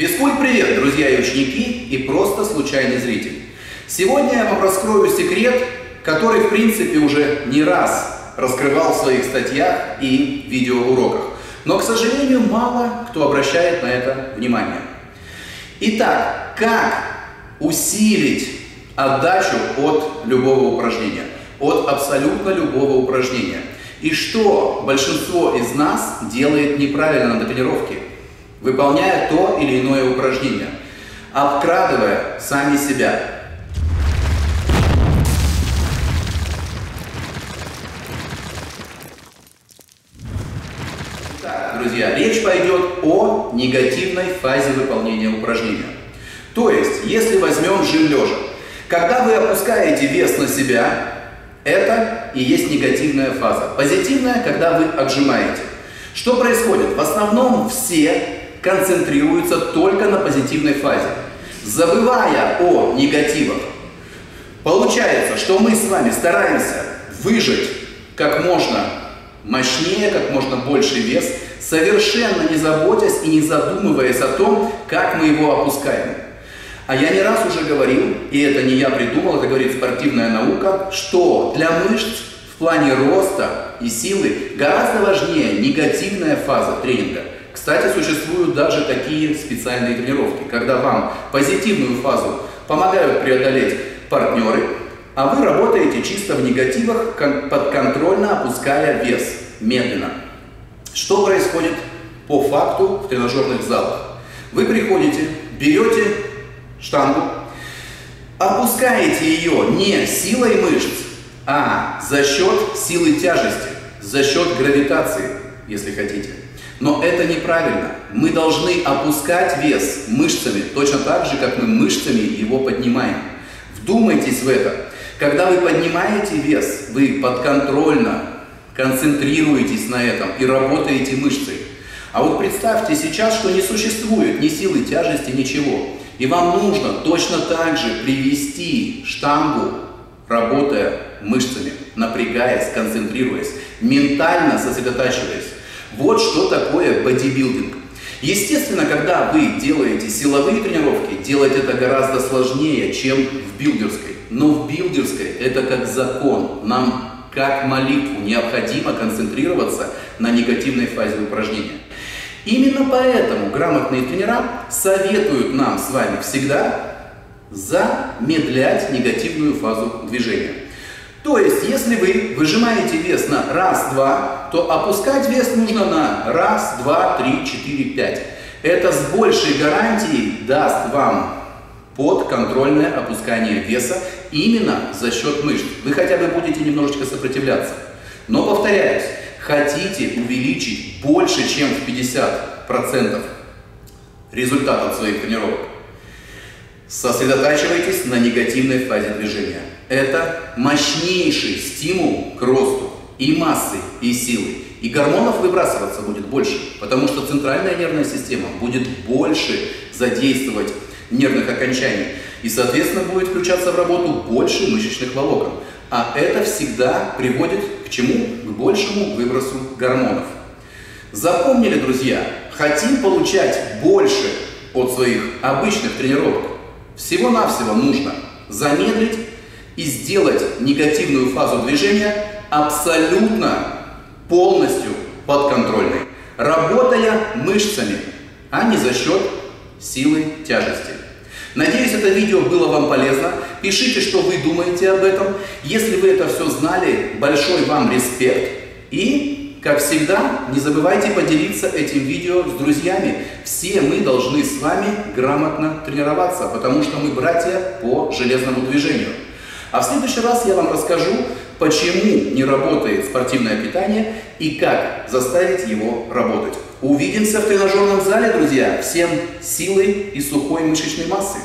Физкульт привет, друзья и ученики, и просто случайный зритель. Сегодня я вам раскрою секрет, который, в принципе, уже не раз раскрывал в своих статьях и видеоуроках. Но, к сожалению, мало кто обращает на это внимание. Итак, как усилить отдачу от любого упражнения, от абсолютно любого упражнения? И что большинство из нас делает неправильно на тренировке, выполняя то или иное упражнение, обкрадывая сами себя. Итак, друзья, речь пойдет о негативной фазе выполнения упражнения. То есть, если возьмем жим лежа, когда вы опускаете вес на себя, это и есть негативная фаза. Позитивная, когда вы отжимаете. Что происходит? В основном все концентрируются только на позитивной фазе, забывая о негативах. Получается, что мы с вами стараемся выжать как можно мощнее, как можно больше вес, совершенно не заботясь и не задумываясь о том, как мы его опускаем. А я не раз уже говорил, и это не я придумал, это говорит спортивная наука, что для мышц в плане роста и силы гораздо важнее негативная фаза тренинга. Кстати, существуют даже такие специальные тренировки, когда вам позитивную фазу помогают преодолеть партнеры, а вы работаете чисто в негативах, подконтрольно опуская вес, медленно. Что происходит по факту в тренажерных залах? Вы приходите, берете штангу, опускаете ее не силой мышц, а за счет силы тяжести, за счет гравитации, если хотите. Но это неправильно. Мы должны опускать вес мышцами, точно так же, как мы мышцами его поднимаем. Вдумайтесь в это. Когда вы поднимаете вес, вы подконтрольно концентрируетесь на этом и работаете мышцей. А вот представьте сейчас, что не существует ни силы тяжести, ничего. И вам нужно точно так же привести штангу, работая мышцами, напрягаясь, концентрируясь, ментально сосредотачиваясь. Вот что такое бодибилдинг. Естественно, когда вы делаете силовые тренировки, делать это гораздо сложнее, чем в билдерской. Но в билдерской это как закон. Нам, как молитву, необходимо концентрироваться на негативной фазе упражнения. Именно поэтому грамотные тренера советуют нам с вами всегда замедлять негативную фазу движения. То есть, если вы выжимаете вес на раз-два, то опускать вес нужно на раз, два, три, четыре, пять. Это с большей гарантией даст вам подконтрольное опускание веса именно за счет мышц. Вы хотя бы будете немножечко сопротивляться. Но повторяюсь, хотите увеличить больше, чем в 50% результат от своих тренировок, сосредотачивайтесь на негативной фазе движения. Это мощнейший стимул к росту и массы, и силы. И гормонов выбрасываться будет больше, потому что центральная нервная система будет больше задействовать нервных окончаний. И, соответственно, будет включаться в работу больше мышечных волокон. А это всегда приводит к чему? К большему выбросу гормонов. Запомнили, друзья, хотим получать больше от своих обычных тренировок. Всего-навсего нужно замедлить и сделать негативную фазу движения абсолютно полностью подконтрольной, работая мышцами, а не за счет силы тяжести. Надеюсь, это видео было вам полезно. Пишите, что вы думаете об этом. Если вы это все знали, большой вам респект. И, как всегда, не забывайте поделиться этим видео с друзьями. Все мы должны с вами грамотно тренироваться, потому что мы братья по железному движению. А в следующий раз я вам расскажу, почему не работает спортивное питание и как заставить его работать. Увидимся в тренажерном зале, друзья. Всем силы и сухой мышечной массы.